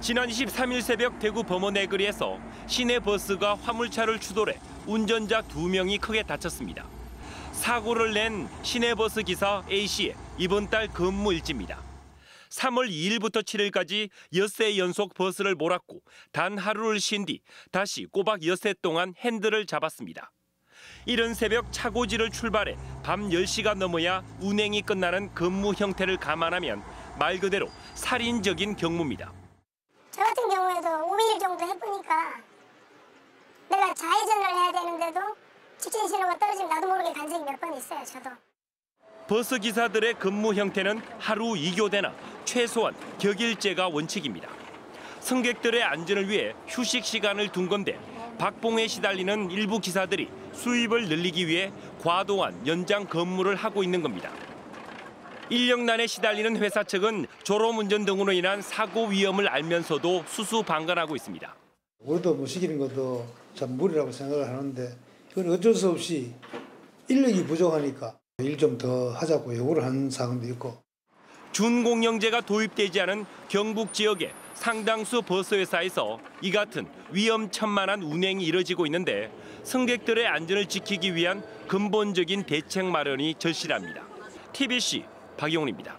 지난 23일 새벽 대구 범어 내거리에서 시내 버스가 화물차를 추돌해 운전자 두명이 크게 다쳤습니다. 사고를 낸 시내버스 기사 A씨의 이번 달 근무 일지입니다. 3월 2일부터 7일까지 엿새 연속 버스를 몰았고 단 하루를 쉰 뒤 다시 꼬박 엿새 동안 핸들을 잡았습니다. 이른 새벽 차고지를 출발해 밤 10시가 넘어야 운행이 끝나는 근무 형태를 감안하면 말 그대로 살인적인 경무입니다. 저 같은 경우에도 5일 정도 해보니까 내가 좌회전을 해야 되는데도 직진 신호가 떨어지면 나도 모르게 간 적이 몇 번 있어요, 저도. 버스 기사들의 근무 형태는 하루 2교대나 최소한 격일제가 원칙입니다. 승객들의 안전을 위해 휴식 시간을 둔 건데 박봉에 시달리는 일부 기사들이 수입을 늘리기 위해 과도한 연장 근무를 하고 있는 겁니다. 인력난에 시달리는 회사 측은 졸음운전 등으로 인한 사고 위험을 알면서도 수수방관하고 있습니다. 우리도 뭐 시키는 것도 참 무리라고 생각을 하는데 이건 어쩔 수 없이 인력이 부족하니까 일 좀 더 하자고 요구를 하는 사람도 있고 준공영제가 도입되지 않은 경북 지역의 상당수 버스 회사에서 이 같은 위험천만한 운행이 이뤄지고 있는데 승객들의 안전을 지키기 위한 근본적인 대책 마련이 절실합니다. TBC 박용훈입니다.